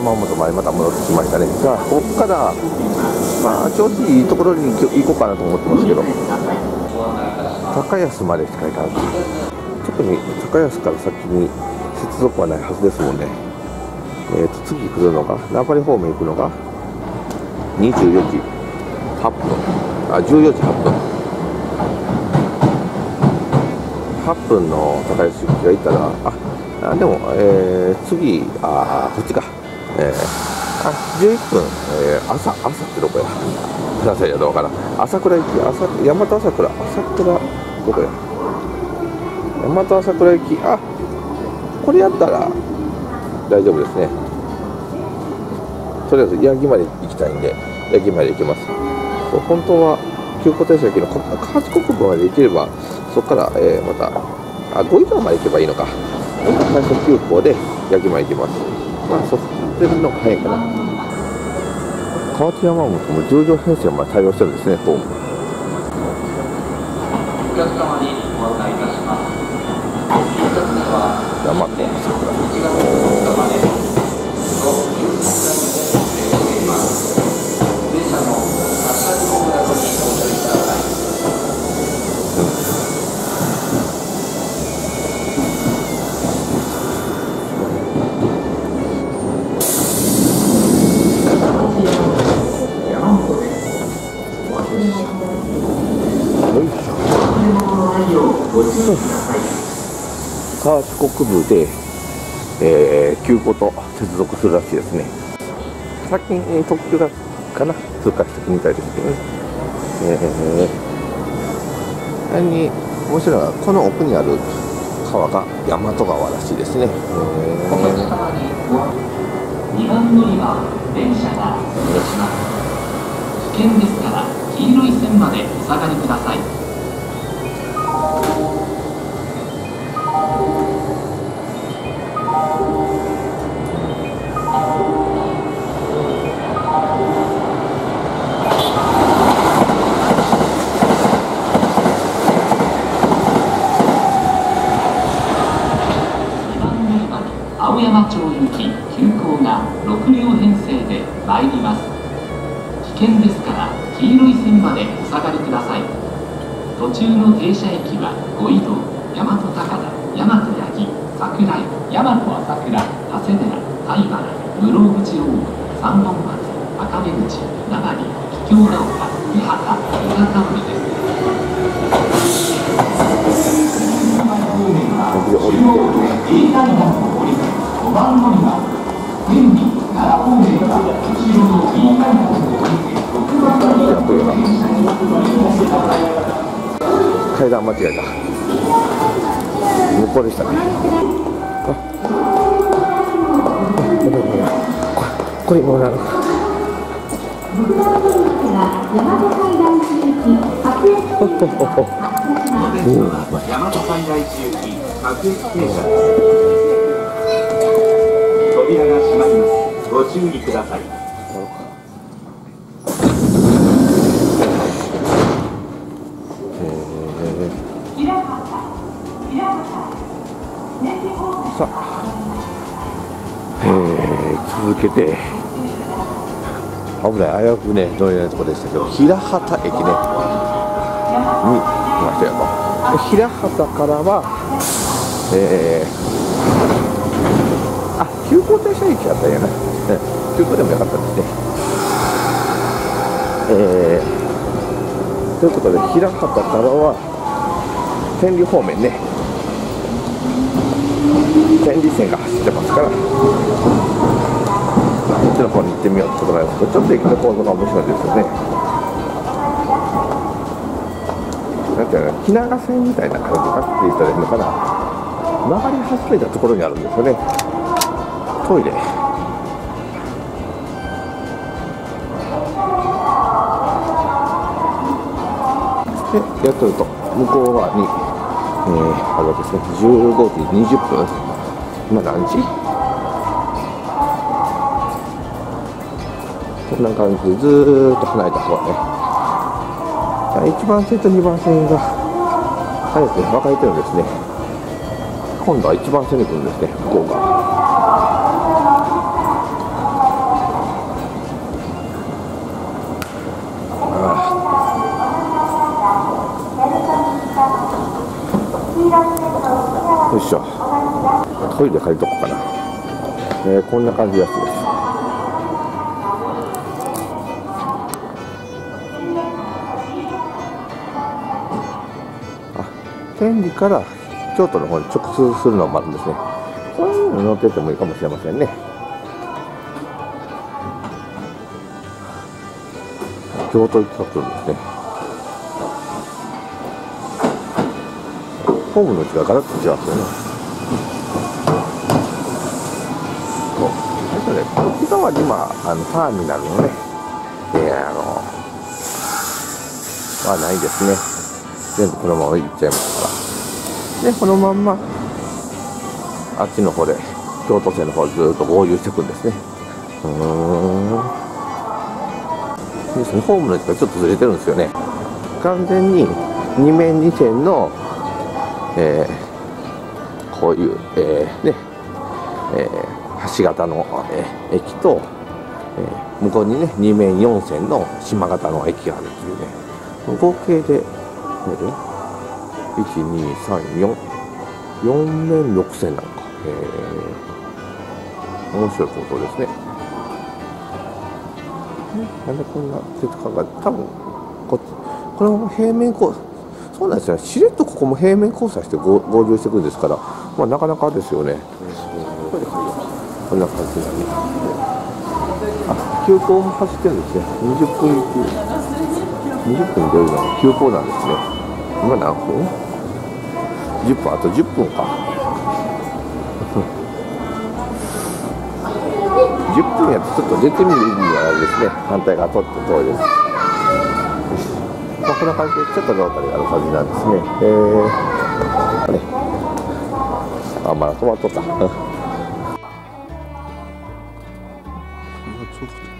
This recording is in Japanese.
山本までまた戻ってきましたね。さあここからまあ調子いいところに行こうかなと思ってますけど。高安までしか行かない。特に高安から先に接続はないはずですもんね。えーと次来るのが名張方面行くのが24時8分。あ14時8分。8分の高安行きがいたらああでも、えー、次あこっちか。えーあ11分、えー、朝朝ってどこや？朝やどうかな。朝倉駅朝大和朝倉。朝倉どこや？大和朝倉駅。あこれやったら大丈夫ですね。とりあえず八木まで行きたいんで八木まで行けます。そう本当は急行停車駅の河内国分まで行ければそこから、えー、またあ五井川まで行けばいいのか。快速急行で八木まで行きます。まあそってるのが早いかな。河内山本も10両編成まで対応してるんですねホーム。お客様にご案内いたします。大和桜ょ河内国部で、えー、急行と接続するらしいですね。先に、えー特急がかな？通過してくみたいですけど。ねえー、何に面白いのはこの奥にある川が大和川らしいですね、お客えー様にご2番乗りは電車が出発します危険ですから黄色い線までお下がりください山町行き急行が6両編成で参ります。危険ですから黄色い線までお下がりください。途中の停車駅は五井道大和高田大和八木桜井大和朝倉長谷寺灰原室口大野三本松赤目口長里桔梗ヶ丘三畑伊賀タウルですで降りて A ライナーの番乗り場天理奈良方面から後ろの B ライナーの降りて6番乗り場やっとる。よな電車に乗り込んでください階段間違えた向こうでしたねあここれもうなる。ほほほほうんまあ大和最大地行き各駅停車。扉注意ください。さあ、えー、続けて。危ない危うくね乗れないところでしたけど平畑駅ね。に来ましたよと。平畑からはえー、あ急行停車駅やったんやな、ね、急行でもよかったですね。えー、ということで平畑からは天理方面ね。天理線が走ってますから。こっちの方に行ってみようってことなんです。けどちょっと駅の構造が面白いですよね。なんていうの日長線みたいな感じかって言ったらいいのかな。曲がり始めたところにあるんですよね。トイレ。でやっとると向こう側に、えー、あれですね。15時20分。今何時？こんな感じでずーっと離れた方ね。1番線と2番線が早く分かれてるんですね。今度は1番線に来るんですね向こうがよいしょ。トイレ借りとこうかな、えーこんな感じのやつです。あ天理から京都の方に直通するのもあるんですね。そういうの乗っててもいいかもしれませんね。京都行き来るんですね。ホームの位置がガラッと違うんですよねそう。最初ねこっち側に今あのターミナルのねえーあのはないですね。全部このまま行っちゃいますから。でこのまんまあっちの方で京都線の方ずっと合流していくんですね。うーん。ですねホームの位置がちょっとずれてるんですよね。完全に2面2線のえーこういう、えーねえー橋型の、えー駅と、えー向こうにね2面4線の島型の駅があるっていうね。合計で12344面6線なのか、えー面白い構造ですね。なんでこんな鉄管が多分こっちこれも平面交そうなんですよ。しれっとここも平面交差して合流していくんですから、まあ、なかなかですよね、こんな感じになりますあ急行も走ってるんですね。20分行き。20分出るの。が急行なんですね。今何分 ?10 分。あと10分か。10分やとちょっと出てみる意味があれですね。反対側取って通りです、こんな感じでちょっとロータリーる感じなんですね。えー、あれあまだ止まっとった。まあちょっと